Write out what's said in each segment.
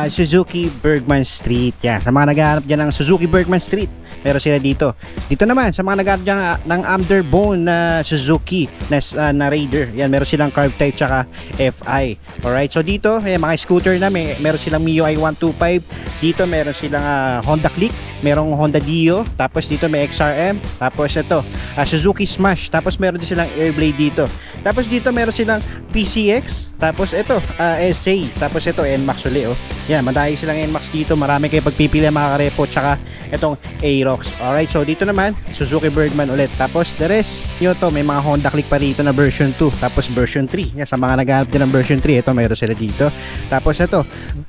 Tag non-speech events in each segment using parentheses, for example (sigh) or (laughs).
Uh, Suzuki Bergman Street. Yan, sa mga naghahanap dyan ng Suzuki Bergman Street, meron sila dito. Dito naman, sa mga naghahanap dyan uh, ng underbone na Suzuki na, uh, na Raider. Yan, meron silang carb type tsaka FI. Alright, so dito, eh, mga scooter na, may, meron silang MIUI 125. Dito, meron silang uh, Honda Click, merong Honda Dio. Tapos dito, may XRM. Tapos ito, uh, Suzuki Smash. Tapos meron din silang Airblade dito. Tapos dito, meron silang PCX. Tapos ito, uh, SA. Tapos ito, NMAX uli, oh. Yan, madami silang NMAX dito. Marami kayo pagpipili mga karepo. Tsaka itong Aerox. Alright, so dito naman, Suzuki Bergman ulit. Tapos the rest, yun to, may mga Honda Click pa rito na version 2. Tapos version 3. Yan, sa mga naghahanap din ng version 3, ito mayroon sila dito. Tapos ito,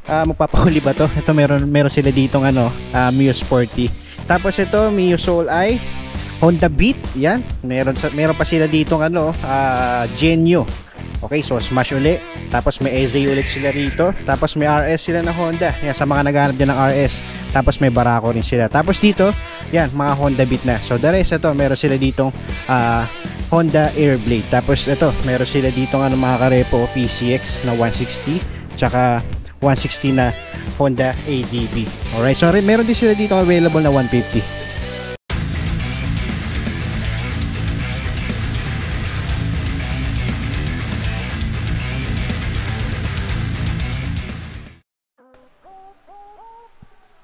uh, magpapahuli ba to? Ito meron, meron sila dito ng ano, uh, Mio Sporty. Tapos ito, Mio Soul Eye. Honda Beat, yan. Meron, meron pa sila dito ng ano, uh, Genio. Okay, so smash uli. Tapos may EZ ulit sila rito. Tapos may RS sila na Honda. Yan, sa mga naghahanap dyan ng RS. Tapos may Barako rin sila. Tapos dito, yan, mga Honda Beat na. So the rest, ito, meron sila ditong uh, Honda Airblade. Tapos ito, meron sila dito ano mga karepo PCX na 160. Tsaka 160 na Honda ADB. Alright, so meron din sila dito available na 150.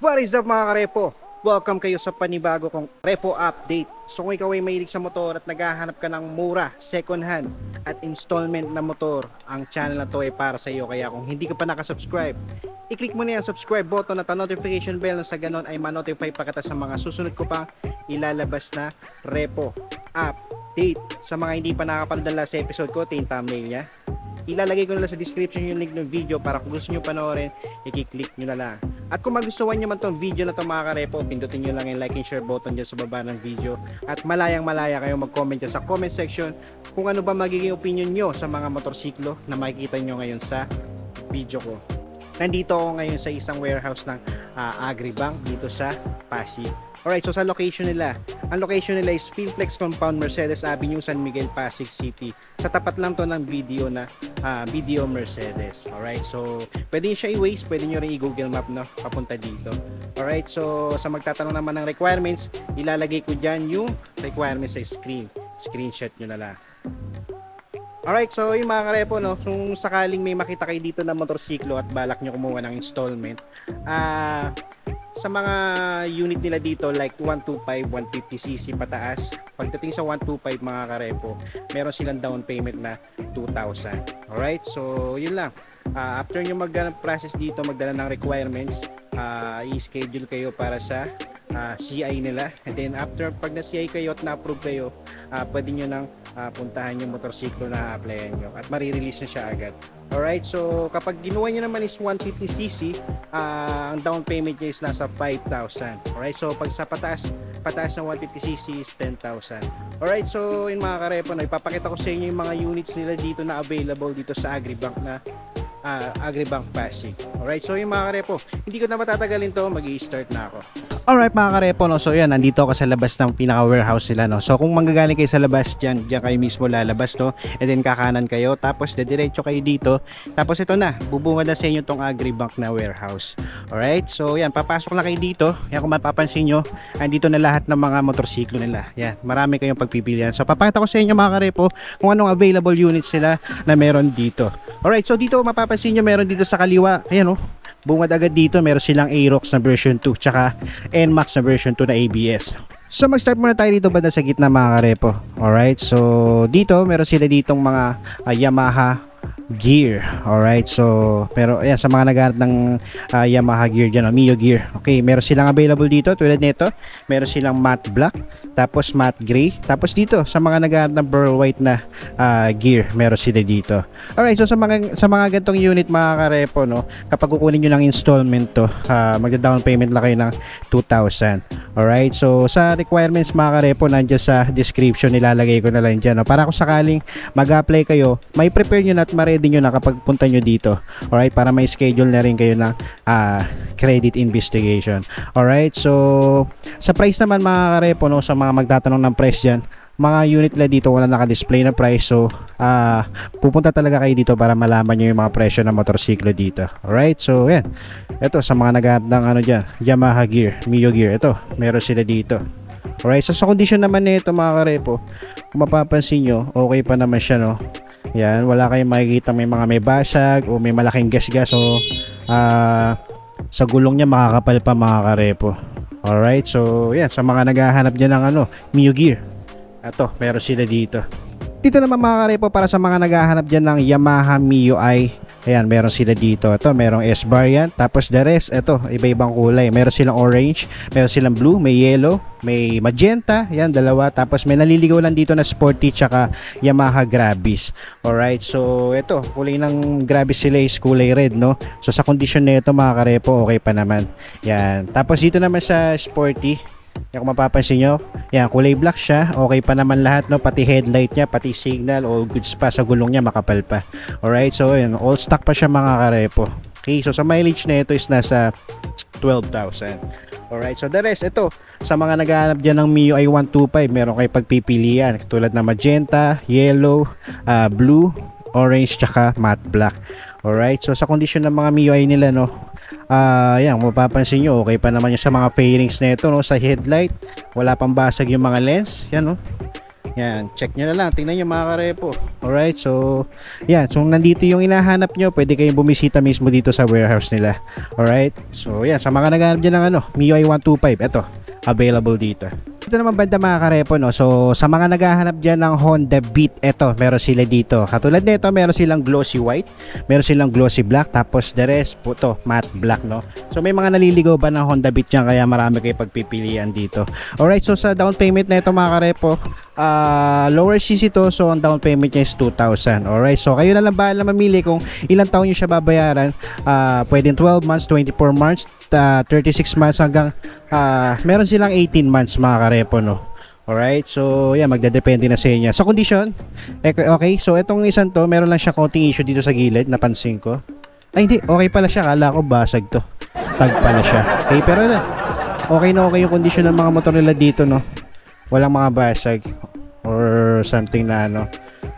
What is up mga karepo? Welcome kayo sa panibago kong repo update. So kung ikaw ay mahilig sa motor at naghahanap ka ng mura, second hand at installment na motor, ang channel na to ay para sa iyo. Kaya kung hindi ka pa nakasubscribe, i-click mo na yung subscribe button at ang notification bell na sa ganon ay ma-notify pa kita sa mga susunod ko pa ilalabas na repo update. Sa mga hindi pa nakapanood ng last episode ko, ito yung thumbnail niya ilalagay ko na lang sa description yung link ng video para kung gusto nyo panoorin, i-click nyo na lang. At kung magustuhan nyo man tong video na to mga karepo, pindutin nyo lang yung like and share button dyan sa baba ng video. At malayang malaya kayo mag-comment dyan sa comment section kung ano ba magiging opinion nyo sa mga motorsiklo na makikita nyo ngayon sa video ko. Nandito ako ngayon sa isang warehouse ng uh, Agribank dito sa Pasig. Alright, so sa location nila, ang location nila is Philflex Compound, Mercedes Avenue, San Miguel, Pasig City. Sa tapat lang to ng video na uh, video Mercedes. Alright, so pwede nyo siya i-waste, pwede nyo rin i-google map no, papunta dito. Alright, so sa magtatanong naman ng requirements, ilalagay ko dyan yung requirements sa screen. Screenshot nyo na lang. Alright, so yung mga karepo, no, kung sakaling may makita kayo dito na motorsiklo at balak nyo kumuha ng installment, ah, uh, sa mga unit nila dito like 125, 150cc pataas. Pagdating sa 125 mga karepo meron silang down payment na 2,000 alright? So yun lang. Uh, after nyo mag process dito magdala ng requirements uh, i-schedule kayo para sa uh, CI nila. And then after pag na CI kayo at na-approve kayo uh, pwede nyo nang uh, puntahan yung motorsiklo na applyan nyo at marirelease na siya agad Alright, so kapag ginawa nyo naman is 150cc, uh, ang down payment niya is nasa 5,000. Alright, so pag sa pataas, pataas ng 150cc is 10,000. Alright, so in mga karepo, no, ipapakita ko sa inyo yung mga units nila dito na available dito sa Agribank na uh, Agribank Pasig. Alright, so yung mga karepo, hindi ko na matatagalin to, mag start na ako. Alright mga karepo, no? so yan, nandito ako sa labas ng pinaka warehouse nila. No? So kung manggagaling kayo sa labas dyan, dyan kayo mismo lalabas to. And then kakanan kayo, tapos dediretso kayo dito. Tapos ito na, bubunga na sa inyo tong Agribank na warehouse. Alright, so yan, papasok lang kayo dito. Yan kung mapapansin nyo, andito na lahat ng mga motorsiklo nila. Yan, marami kayong pagpipilian. So papakita ko sa inyo mga karepo kung anong available units sila na meron dito. Alright, so dito mapapansin nyo, meron dito sa kaliwa. Ayan o, oh, bungad agad dito meron silang Aerox na version 2 tsaka NMAX na version 2 na ABS so mag start muna tayo dito banda sa gitna mga karepo. Alright so dito meron sila ditong mga uh, Yamaha gear. Alright so pero ayan sa mga naghahanap ng uh, Yamaha gear dyan oh, Mio gear. Okay meron silang available dito tulad nito. Meron silang matte black tapos matte gray. Tapos dito sa mga naghahanap ng pearl white na uh, gear meron sila dito. Alright so sa mga sa mga gantong unit mga karepo no kapag kukunin nyo ng installment to uh, magda down payment lang kayo ng 2,000 alright so sa requirements mga karepo nandiyan sa description nilalagay ko na lang dyan no? para kung sakaling mag-apply kayo may prepare nyo na at ma-ready nyo na kapag punta nyo dito. Alright para may schedule na rin kayo ng uh, credit investigation. Alright so sa price naman mga karepo no sa mga magtatanong ng price dyan mga unit nila dito wala naka-display na price. So uh, pupunta talaga kayo dito para malaman nyo yung mga presyo ng motorsiklo dito. Alright so yan. Ito sa mga naghahanap ng ano dyan Yamaha gear Mio gear. Ito meron sila dito. Alright so sa condition naman nito mga karepo kung mapapansin nyo okay pa naman siya no yan wala kayong makikita may mga may basag o may malaking gas-gas o uh, sa gulong niya makakapal pa mga karepo alright so yan sa mga naghahanap dyan ng ano Mio gear ito, meron sila dito. Dito naman mga karepo para sa mga naghahanap dyan ng Yamaha MIUI. Ayan, meron sila dito. Ito, merong S-bar yan. Tapos the rest, ito, iba-ibang kulay. Meron silang orange, meron silang blue, may yellow, may magenta. Yan, dalawa. Tapos may naliligaw lang dito na sporty tsaka Yamaha Grabis. Alright, so ito, kulay ng Grabis sila is kulay red, no? So sa condition na ito mga karepo, okay pa naman. Yan. Tapos dito naman sa sporty, yan kung mapapansin nyo, yan kulay black siya, okay pa naman lahat no, pati headlight niya, pati signal, all goods pa sa gulong niya, makapal pa. Alright, so yan, all stock pa siya mga karepo. Okay, so sa mileage na ito is nasa 12,000. Alright, so the rest, ito, sa mga naghahanap dyan ng MIUI 125, meron kayo pagpipilian, tulad ng magenta, yellow, uh, blue, orange, tsaka matte black. Alright, so sa condition ng mga MIUI nila, no, uh, yan, mapapansin nyo, okay pa naman yung sa mga fairings na ito, no, sa headlight, wala pang basag yung mga lens, yan, no, yan, check nyo na lang, tingnan nyo mga karepo, alright, so, yan, so nandito yung inahanap nyo, pwede kayong bumisita mismo dito sa warehouse nila, alright, so, yan, sa mga naghanap dyan ng ano, MIUI 125, ito, available dito. Ito naman banda mga karepo no. So sa mga naghahanap diyan ng Honda Beat, ito meron sila dito. Katulad nito, meron silang glossy white, meron silang glossy black, tapos the rest po to matte black no. So may mga naliligaw ba ng Honda Beat diyan kaya marami kayo pagpipilian dito. Alright, so sa down payment na ito mga karepo, uh, lower CC to so ang down payment niya is 2,000 alright so kayo na lang bahala mamili kung ilang taon nyo siya babayaran uh, pwedeng 12 months 24 months uh, 36 months hanggang uh, meron silang 18 months mga karepo no Alright, so yeah, magdadepende na sa inyo. Sa condition, okay, so itong isang to, meron lang siya konting issue dito sa gilid, napansin ko. Ay hindi, okay pala siya, kala ko basag to. Tag pala siya. Okay, pero na, okay na okay yung condition ng mga motor nila dito, no. Walang mga basag or something na ano.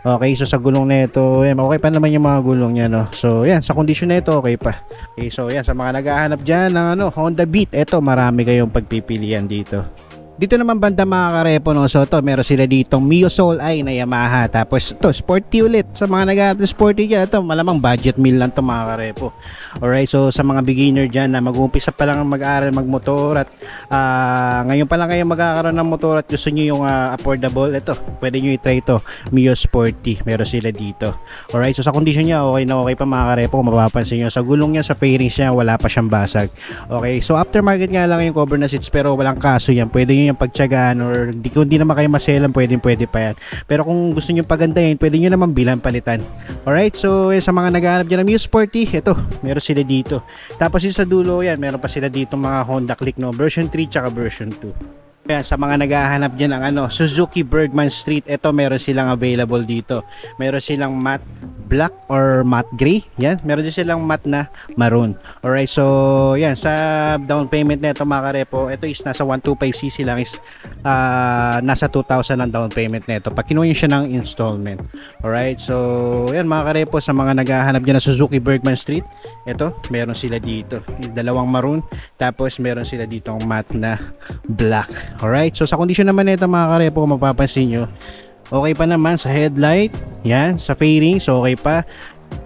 Okay, so sa gulong na ito, yan, okay pa naman yung mga gulong niya, no? So, yan, sa condition na ito, okay pa. Okay, so yan, sa mga naghahanap dyan ng ano, Honda Beat, ito, marami kayong pagpipilian dito. Dito naman banda mga karepo no. So to meron sila ditong Mio Soul Eye na Yamaha. Tapos to sporty ulit. Sa mga nag sporty dyan, ito malamang budget meal lang to mga karepo. Alright, so sa mga beginner dyan na mag-uumpisa pa lang mag-aaral magmotor at uh, ngayon pa lang kayo magkakaroon ng motor at gusto nyo yung uh, affordable, ito, pwede nyo i-try ito. Mio Sporty, meron sila dito. Alright, so sa condition niya, okay na okay pa mga karepo. Kung mapapansin nyo, sa gulong niya, sa fairings niya, wala pa siyang basag. Okay, so aftermarket nga lang yung cover na seats pero walang kaso yan. Pwede nyo yung pagtsagaan or di, kung di naman kayo maselan, pwede, pwede pa yan. Pero kung gusto nyo pagandahin, pwede nyo naman bilang palitan. Alright, so eh, sa mga naghahanap dyan ng Muse Sporty, ito, meron sila dito. Tapos yung sa dulo, yan, meron pa sila dito mga Honda Click, no? Version 3 tsaka version 2. Kaya sa mga naghahanap dyan ng ano, Suzuki Bergman Street, ito meron silang available dito. Meron silang matte black or matte gray. Yan, meron din silang matte na maroon. Alright, so yan, sa down payment na ito mga karepo, ito is nasa 125cc lang is uh, nasa 2,000 ang down payment na ito. Pag kinuha siya ng installment. Alright, so yan mga karepo, sa mga naghahanap dyan ng Suzuki Bergman Street, ito, meron sila dito. Dalawang maroon, tapos meron sila dito ang matte na black. Alright, so sa kondisyon naman nito mga karepo, mapapansin nyo, okay pa naman sa headlight. Yan sa fairings okay pa.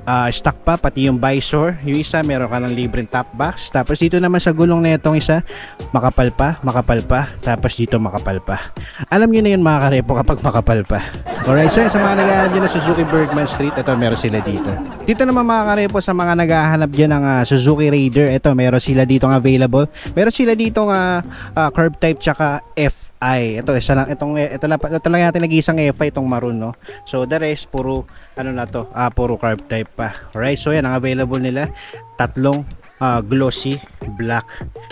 Uh, stock pa pati yung visor. Yung isa meron ka ng libreng top box. Tapos dito naman sa gulong na itong isa makapal pa makapal pa. Tapos dito makapal pa. Alam nyo na yun mga karepo kapag makapal pa. Alright so sa mga naghahanap dyan ng Suzuki Bergman Street ito meron sila dito. Dito naman mga karepo sa mga naghahanap dyan ng uh, Suzuki Raider ito meron sila dito available. Meron sila dito uh, uh, curve type tsaka F ay ito isa lang itong ito lang ito lang natin nag-isang FI itong maroon no? So the rest puro ano na to ah puro carb type pa. Alright so yan ang available nila tatlong uh, glossy black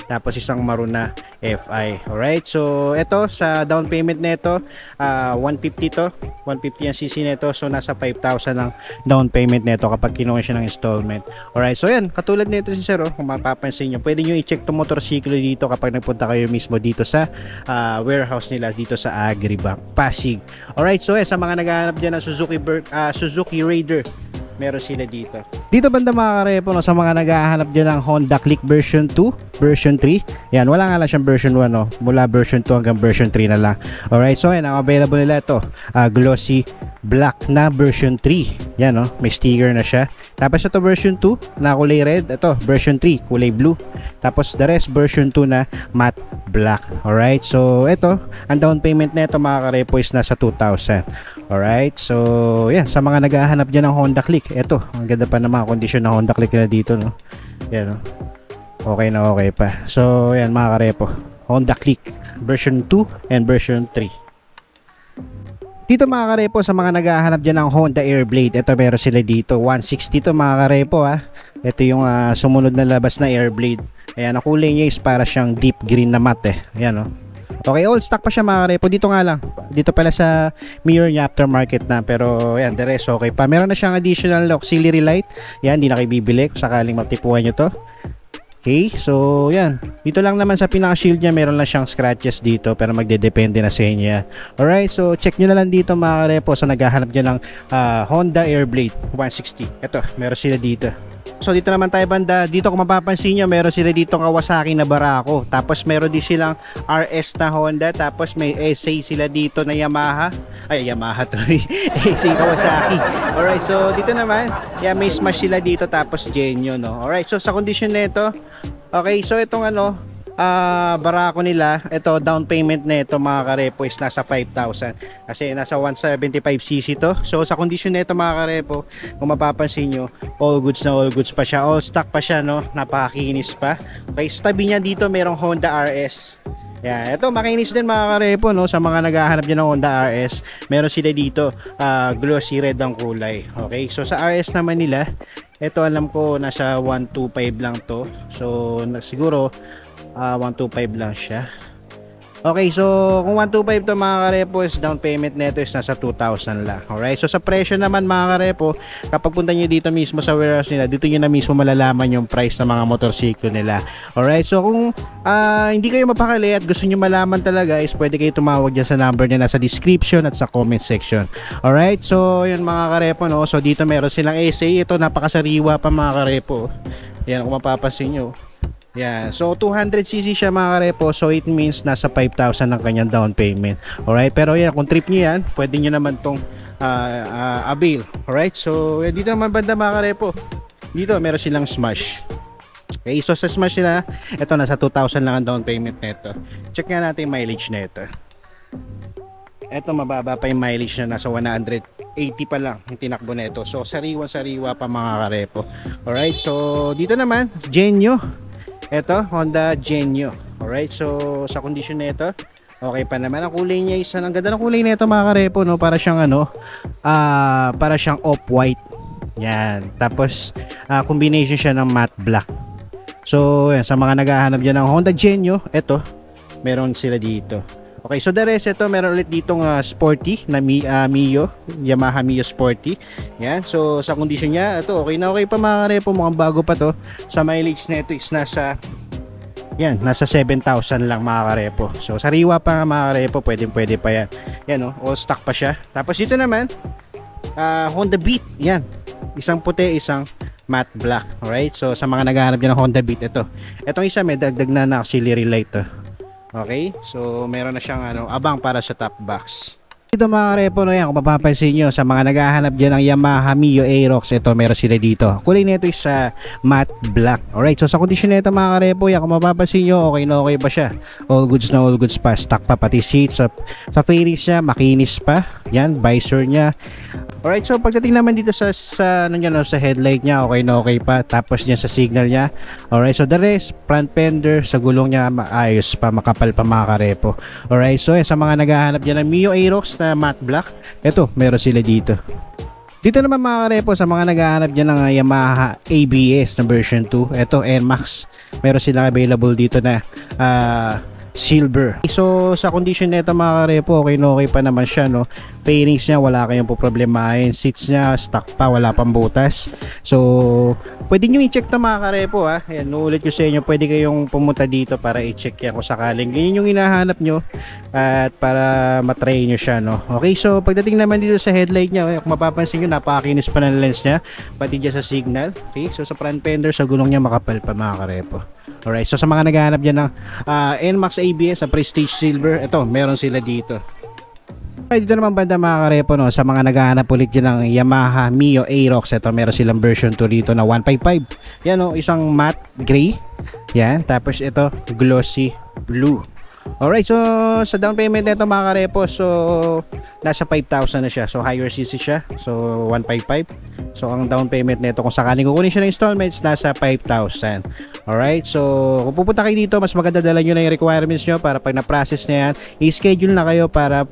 tapos isang maroon na FI. Alright, so ito sa down payment nito, uh, 150 to. 150 ang CC nito. So nasa 5,000 ang down payment nito kapag kinuha siya ng installment. Alright, so yan, katulad nito si Sir, oh, kung mapapansin nyo, pwede nyo i-check itong motorsiklo dito kapag nagpunta kayo mismo dito sa uh, warehouse nila dito sa Agribank, Pasig. Alright, so eh, sa mga naghahanap dyan ng Suzuki, uh, Suzuki Raider, meron sila dito. Dito banda mga karepo no, sa mga naghahanap dyan ng Honda Click version 2, version 3. Yan, wala nga lang siyang version 1 no. Mula version 2 hanggang version 3 na lang. Alright, so yan, available nila ito. Uh, glossy black na version 3. Yan no, may sticker na siya. Tapos ito version 2 na kulay red. Ito version 3, kulay blue. Tapos the rest version 2 na matte black. Alright, so ito, ang down payment nito mga karepo is nasa 2,000. Alright, so yan, sa mga naghahanap dyan ng Honda Click, eto, ang ganda pa ng mga kondisyon ng Honda Click na dito, no? Yan, no? Okay na okay pa. So, yan mga karepo, Honda Click version 2 and version 3. Dito mga karepo sa mga naghahanap dyan ng Honda Airblade Ito meron sila dito 160 to mga karepo ha Ito yung uh, sumunod na labas na Airblade Ayan ang kulay niya is para siyang deep green na matte eh. Ayan o oh. Okay, all stock pa siya mga repo. Dito nga lang. Dito pala sa mirror niya aftermarket na. Pero yan, the rest okay pa. Meron na siyang additional auxiliary light. Yan, hindi na kayo bibili kung sakaling matipuan nyo to. Okay, so yan. Dito lang naman sa pinaka-shield niya, meron lang siyang scratches dito pero magdedepende na sa inyo. Alright, so check nyo na lang dito mga repo sa naghahanap nyo ng uh, Honda Airblade 160. Ito, meron sila dito. So dito naman tayo banda, dito kung mapapansin nyo, meron sila dito Kawasaki na Barako. Tapos meron din silang RS na Honda, tapos may SA sila dito na Yamaha. Ay, Yamaha to. (laughs) SA Kawasaki. Alright, so dito naman, yeah, may smash sila dito tapos Genyo, no. Alright, so sa condition nito, okay, so itong ano, uh, barako nila, ito down payment nito mga karepo is nasa 5,000 kasi nasa 175cc to. So sa condition nito mga karepo, kung mapapansin nyo, all goods na all goods pa siya, all stock pa siya no, napakakinis pa. Okay, sa tabi niya dito merong Honda RS. Yeah, ito makinis din mga karepo no sa mga naghahanap niyo ng Honda RS. Meron sila dito uh, glossy red ang kulay. Okay, so sa RS naman nila, ito alam ko nasa 125 lang to. So siguro uh, ah, 125 lang siya Okay, so kung 125 to mga karepo is down payment neto is nasa 2,000 lang. Alright, so sa presyo naman mga karepo, kapag punta nyo dito mismo sa warehouse nila, dito nyo na mismo malalaman yung price ng mga motorsiklo nila. Alright, so kung uh, hindi kayo mapakali at gusto nyo malaman talaga is pwede kayo tumawag dyan sa number nila sa description at sa comment section. Alright, so yun mga karepo, no? So dito meron silang SA, ito napakasariwa pa mga karepo. Yan, kung mapapansin nyo. Yan. So 200cc siya mga karepo. So it means nasa 5,000 ang kanyang down payment. Alright. Pero yan, kung trip niyo yan, pwede niyo naman tong uh, uh, avail. Alright. So dito naman banda mga karepo. Dito meron silang smash. Okay, so sa smash nila, ito nasa 2,000 lang ang down payment nito. Check nga natin mileage nito. Ito mababa pa yung mileage na nasa 180 pa lang yung tinakbo nito. So sariwa-sariwa pa mga karepo. Alright, so dito naman, Genyo. Ito, Honda Genio. Alright, so sa condition na ito, okay pa naman. Ang kulay niya isa, ang ganda ng kulay nito mga karepo, no? Para siyang ano, uh, para siyang off-white. Yan. Tapos, uh, combination siya ng matte black. So, yan, sa mga naghahanap dyan ng Honda Genio, ito, meron sila dito. Okay, so the rest ito meron ulit ditong uh, sporty na Mi, uh, Mio, Yamaha Mio Sporty. Yan. So sa condition niya, ito okay na okay pa mga repo, mukhang bago pa to. Sa mileage na ito is nasa yan, nasa 7,000 lang mga karepo. So sariwa pa mga karepo, pwedeng pwede pa yan. Yan oh, all stock pa siya. Tapos ito naman, uh, Honda Beat. Yan. Isang puti, isang matte black. Alright? So sa mga naghahanap din ng Honda Beat, ito. Itong isa may dagdag na na auxiliary light to. Okay? So, meron na siyang ano, abang para sa top box. Dito mga repo no yan, kung mapapansin nyo, sa mga naghahanap dyan ng Yamaha Mio Aerox, ito meron sila dito. Kulay nito is uh, matte black. Alright, so sa kondisyon nito mga karepo yan, kung mapapansin nyo, okay na okay pa siya. All goods na all goods pa. Stock pa pati seats. Sa, sa fairings niya, makinis pa. Yan, visor niya. Alright, so pagdating naman dito sa sa ano niya, no, sa headlight niya, okay na okay pa. Tapos niya sa signal niya. Alright, so the rest, front fender, sa gulong niya, maayos pa, makapal pa mga karepo. Alright, so eh, sa mga naghahanap diyan ng Mio Aerox na matte black, ito, meron sila dito. Dito naman mga karepo sa mga naghahanap diyan ng Yamaha ABS na version 2. Ito, NMAX. Meron silang available dito na uh, silver. So sa condition nito mga karepo, okay na okay pa naman siya no. Fairings niya wala kayong po problemahin. Seats niya stock pa, wala pang butas. So pwede niyo i-check na mga karepo ha. Ayan, nuulit ko sa inyo, pwede kayong pumunta dito para i-check yan sakaling ganyan yung hinahanap nyo at para matry nyo siya no. Okay, so pagdating naman dito sa headlight niya, kung mapapansin nyo, napakakinis pa ng lens niya, pati dyan sa signal. Okay, so sa front fender, sa gulong niya makapal pa mga karepo. Alright, so sa mga naghahanap dyan ng uh, NMAX ABS sa Prestige Silver, ito, meron sila dito. Ay, dito naman banda mga karepo no, sa mga naghahanap ulit dyan ng Yamaha Mio Aerox, ito meron silang version 2 dito na 155. Yan o, isang matte gray. Yan, tapos ito glossy blue. Alright, so sa down payment nito mga karepo, so nasa 5,000 na siya. So higher CC siya. So 155. So ang down payment nito kung sakaling kukunin siya ng installments, nasa 5,000. Alright, so kung pupunta kayo dito, mas maganda dala nyo na yung requirements nyo para pag na-process na yan, i-schedule na kayo para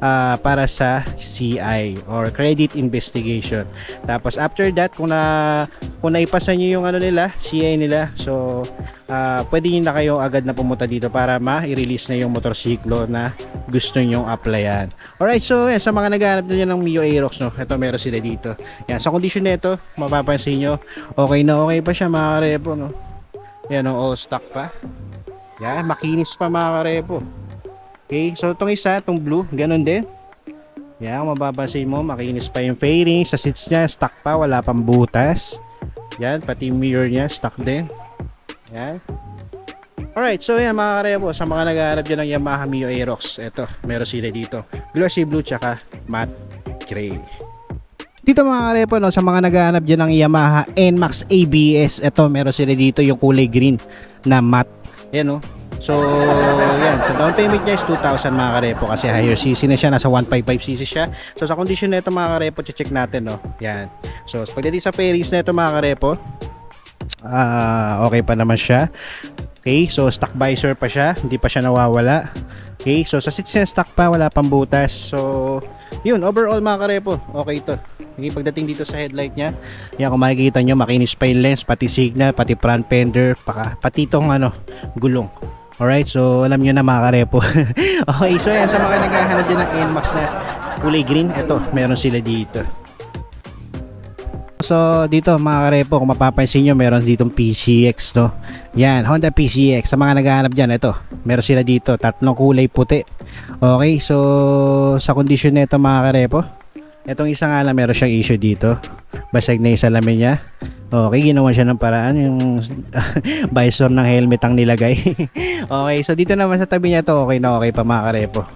uh, para sa CI or credit investigation. Tapos after that kung na kung naipasa niyo yung ano nila, CI nila, so uh, pwede niyo na kayo agad na pumunta dito para ma-release na yung motorsiklo na gusto niyo applyan. Alright, so yan, sa mga naghahanap na ng Mio Aerox, no, ito meron sila dito. Yan, sa condition nito, mapapansin nyo, okay na okay pa siya mga repo, no. Yan, no, all stock pa. Yan, makinis pa mga repo. Okay, so itong isa, itong blue, ganun din. Yan, mababansin mo, makinis pa yung fairing. Sa seats niya, stock pa, wala pang butas. Yan, pati mirror niya, stock din. Yan. Alright, so yan mga karebo, sa mga nag-aarap dyan ng Yamaha Mio Aerox, ito, meron sila dito. Glossy blue tsaka matte gray. Dito mga karepo, no, sa mga naghahanap dyan ng Yamaha NMAX ABS, ito meron sila dito yung kulay green na matte. Yan no, So, yan. Sa down payment niya is 2,000 mga karepo kasi higher CC na siya. Nasa 155cc siya. So, sa condition na ito mga karepo, check natin, no? Yan. So, pagdating sa fairings na ito mga karepo, uh, okay pa naman siya. Okay, so stock visor pa siya. Hindi pa siya nawawala. Okay, so sa seats niya stock pa, wala pang butas. So, yun, overall mga karepo, okay ito. Okay, pagdating dito sa headlight niya, yan kung makikita nyo, makinis pa yung lens, pati signal, pati front fender, paka, pati itong ano, gulong. Alright, so alam nyo na mga karepo. (laughs) okay, so yan sa mga naghahanap dyan ng NMAX na kulay green, ito, meron sila dito. So dito mga karepo, kung mapapansin nyo, meron ditong PCX, no? Yan, Honda PCX. Sa mga naghahanap dyan, ito, meron sila dito, tatlong kulay puti. Okay, so sa kondisyon nito mga karepo, Itong isa nga lang meron siyang issue dito. Basag na yung salamin niya. Okay, ginawa siya ng paraan yung (laughs) visor ng helmet ang nilagay. (laughs) okay, so dito naman sa tabi niya to okay na okay pa mga karepo.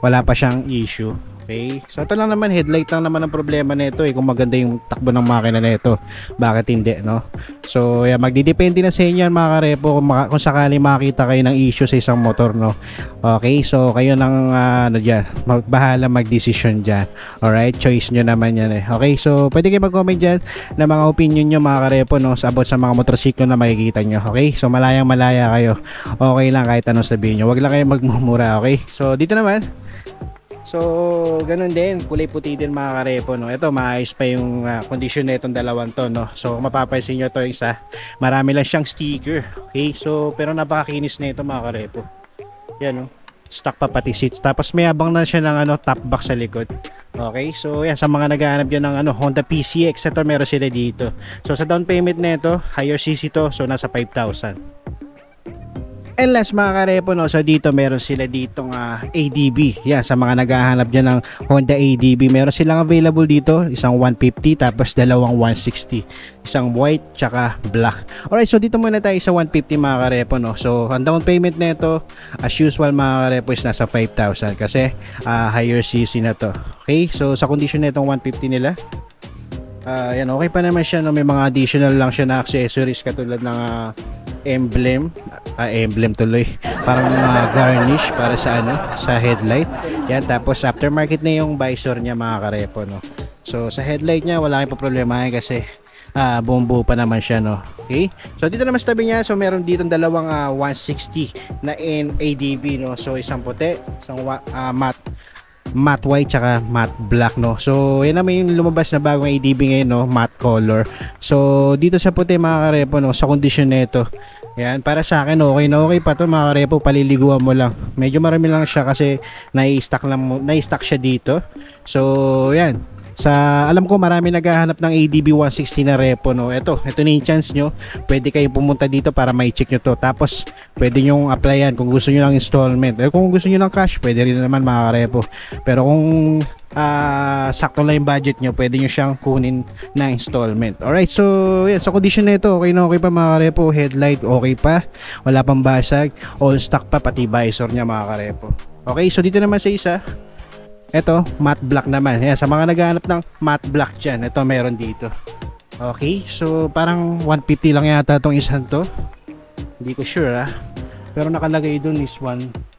Wala pa siyang issue. Okay? So ito lang naman headlight lang naman ang problema nito eh kung maganda yung takbo ng makina nito. Bakit hindi, no? So, yeah, magdidepende na sa inyo mga karepo kung, maka, kung sakali makita kayo ng issue sa isang motor, no? Okay? So, kayo nang uh, ano diyan, magbahala mag-decision diyan. All right? Choice nyo naman yan eh. Okay? So, pwede kayo mag-comment diyan ng mga opinion nyo mga karepo, no? Sa about sa mga motorsiklo na makikita nyo. Okay? So, malayang malaya kayo. Okay lang kahit anong sabihin nyo. Wag lang kayo magmumura, okay? So, dito naman, So, ganun din, kulay puti din mga karepo, no. Ito, maayos pa yung uh, condition na itong dalawang to, no. So, mapapansin nyo to isa, marami lang siyang sticker. Okay, so, pero napakakinis na ito mga karepo. Yan, no. Stock pa pati seats. Tapos may abang na siya ng ano, top box sa likod. Okay, so yan, sa mga naghahanap dyan ng ano, Honda PCX, ito meron sila dito. So, sa down payment na ito, higher CC to, so nasa 5,000. Last mga karepo no, so dito meron sila ditong uh, ADB. Yan, sa mga naghahanap dyan ng Honda ADB, meron silang available dito, isang 150 tapos dalawang 160. Isang white tsaka black. Alright, so dito muna tayo sa 150 mga karepo no. So, ang down payment nito as usual mga karepo is nasa 5,000 kasi uh, higher CC na to. Okay, so sa condition nitong 150 nila, uh, yan okay pa naman siya no may mga additional lang siya na accessories katulad ng uh, emblem. Ah, emblem tuloy. Parang uh, garnish para sa ano sa headlight. Yan tapos aftermarket na yung visor niya mga karepo no? So sa headlight niya wala kayong problema kasi uh, buong buo pa naman siya no? Okay? So dito naman sa tabi niya so meron dito dalawang uh, 160 na in ADB no? So isang puti isang uh, matte matte white tsaka matte black no. So yan naman yung lumabas na bagong ADB ngayon no, matte color. So dito sa puti mga karepo no, sa kondisyon nito. Yan, para sa akin okay na okay pa to mga karepo, paliliguan mo lang. Medyo marami lang siya kasi nai-stack lang nai-stack siya dito. So yan, sa alam ko marami naghahanap ng ADB 160 na repo no. Ito, ito na yung chance nyo. Pwede kayong pumunta dito para may check nyo to. Tapos pwede nyo applyan kung gusto nyo ng installment. Eh, kung gusto nyo ng cash, pwede rin naman mga repo. Pero kung ah sakto lang yung budget nyo, pwede nyo siyang kunin na installment. Alright, so yan, sa condition na ito, okay na okay pa mga karepo. Headlight, okay pa. Wala pang basag. All stock pa, pati visor niya mga karepo. Okay, so dito naman sa isa, ito, matte black naman. Yan, sa mga naghahanap ng matte black dyan, ito meron dito. Okay, so parang 150 lang yata itong isang to. Hindi ko sure ah. Pero nakalagay dun is 1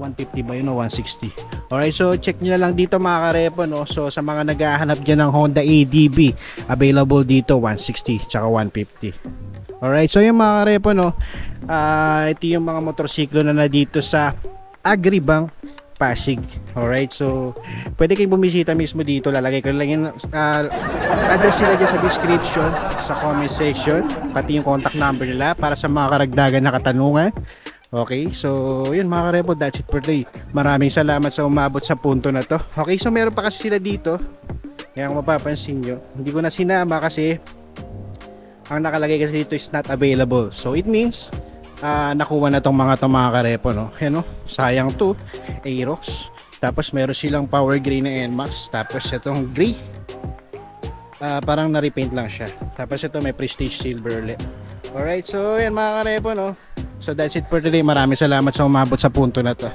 150 ba yun o 160 Alright, so check nyo na lang dito mga karepo no? So sa mga naghahanap dyan ng Honda ADB Available dito 160 tsaka 150 Alright, so yung mga karepo no ah, Ito yung mga motorsiklo na na dito sa Agribang Pasig. Alright, so pwede kayong bumisita mismo dito. Lalagay ko lang yung uh, address nila dyan sa description, sa comment section, pati yung contact number nila para sa mga karagdagan na katanungan. Okay, so yun mga karepo, that's it for today. Maraming salamat sa umabot sa punto na to. Okay, so meron pa kasi sila dito. Kaya kung mapapansin nyo, hindi ko na sinama kasi ang nakalagay kasi dito is not available. So it means uh, nakuha na tong mga tong mga karepo no. Yan no, sayang to. Aerox. Tapos meron silang power gray na NMAX. Tapos itong gray. Uh, parang na-repaint lang siya. Tapos ito may prestige silver ulit. Alright, so yan mga karepo no. So that's it for today. Maraming salamat sa umabot sa punto na to.